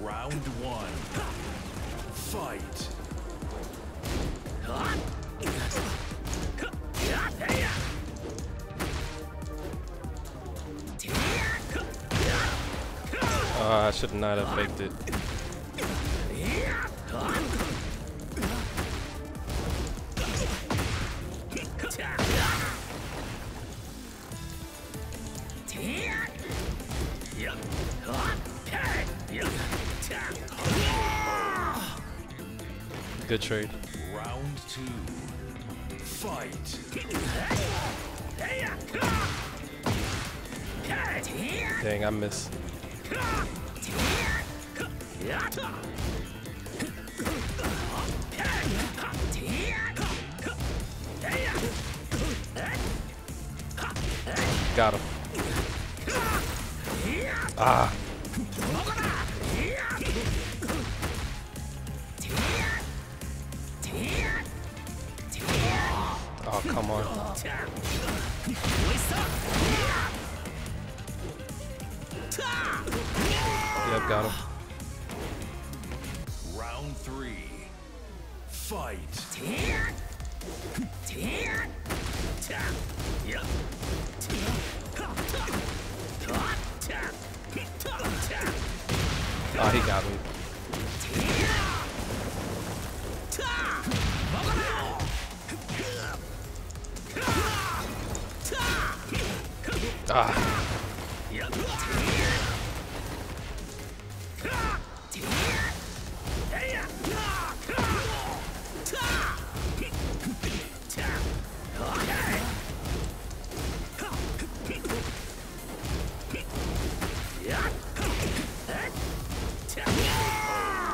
Round one. Fight. Oh, I should not have faked it. Good trade. Round two. Fight. Dang, I missed. Got him. Ah. Oh, come on. Yep, got him. Round three. Fight. Oh, he got me. Ah.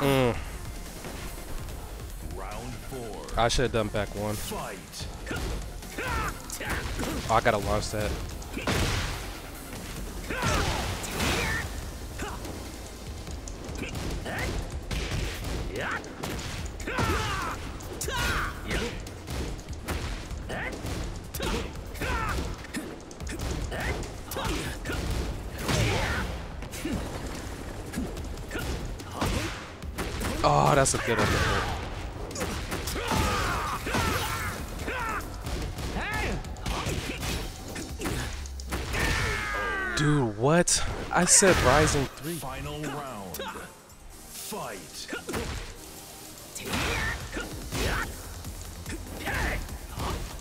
Mm. Round four. I should have done back one. Fight. Oh, I gotta launch that. Oh, that's a good one. Dude, what? I said Rising 3. Final round. Fight.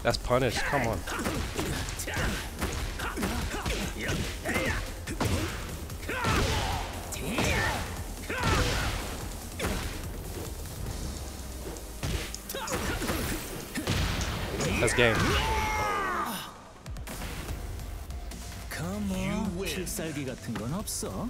That's punished. Come on. That's game. 그뭐 You win. 필살기 같은 건 없어?